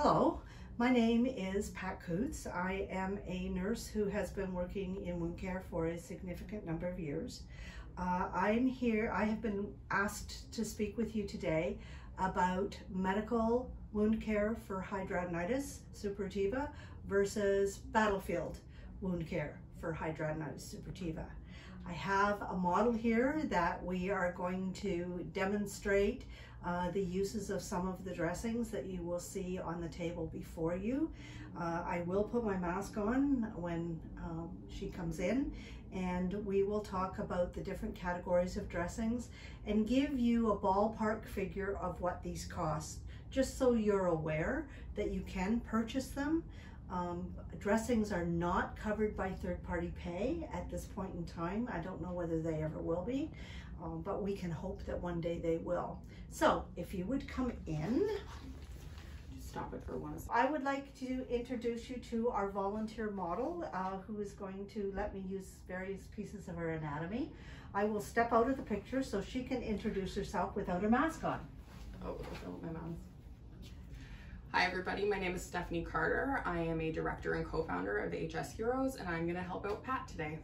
Hello, my name is Pat Coutts. I am a nurse who has been working in wound care for a significant number of years. Uh, I'm here, I have been asked to speak with you today about medical wound care for hidradenitis suppurativa versus battlefield wound care for hidradenitis suppurativa. I have a model here that we are going to demonstrate uh, the uses of some of the dressings that you will see on the table before you. Uh, I will put my mask on when um, she comes in and we will talk about the different categories of dressings and give you a ballpark figure of what these cost just so you're aware that you can purchase them um, dressings are not covered by third-party pay at this point in time. I don't know whether they ever will be, um, but we can hope that one day they will. So if you would come in, stop it for one second. I would like to introduce you to our volunteer model uh, who is going to let me use various pieces of her anatomy. I will step out of the picture so she can introduce herself without her mask on. Oh, my mask. Hi everybody, my name is Stephanie Carter. I am a director and co-founder of HS Heroes and I'm gonna help out Pat today.